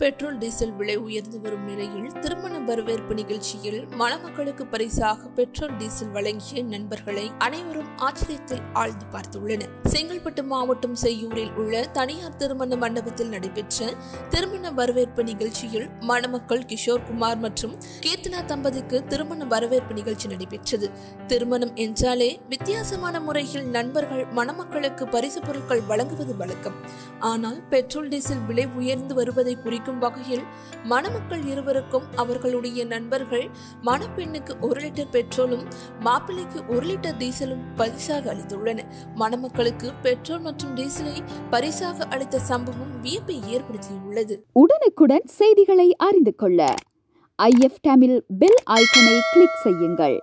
Petrol diesel விலை உயர்ந்து வரும் நிலையில் திருமண வரவேற்பு நிகழ்ச்சியில் மணமக்களுக்கு பரிசாக பெட்ரோல் டீசல் வழங்கிய நண்பர்களை அனைவரும் ஆச்சரியத்தில் ஆழ்ந்து பார்த்துள்ளனர். செங்கல்பட்டு மாவட்டம் செய்யூரில் உள்ள தனியார் திருமண மண்டபத்தில் நடைபெற்ற திருமண வரவேற்பு நிகழ்ச்சியில் மணமக்கள் கிஷோர் குமார் மற்றும் கீர்த்தனா தம்பதிக்கு திருமண வரவேற்பு நிகழ்ச்சி நடைபெற்றது. திருமணம் என்றாலே வித்தியாசமான முறையில் நண்பர்கள் மணமக்களுக்கு பரிசு பொருட்கள் வழங்குவது வழக்கம். ஆனால் பெட்ரோல் டீசல் விலை உயர்ந்து வருவதை குறிக்கும் வகையில் மணமக்கள் இருவருக்கும் அவர்களுடைய நண்பர்கள் மணப்பெண்ணுக்கு ஒரு லிட்டர் பெட்ரோலும் மாப்பிள்ளைக்கு ஒரு லிட்டர் டீசலும் பரிசாக அளித்துள்ளனர். மணமக்களுக்கு பெட்ரோல் மற்றும் டீசலை பரிசாக அளித்த சம்பவம் வியப்பை ஏற்படுத்தியுள்ளது. உடனுக்குடன் செய்திகளை அறிந்து கொள்ள ஐஎஃப் தமிழ் பெல் ஐக்கனை கிளிக் செய்யுங்கள்.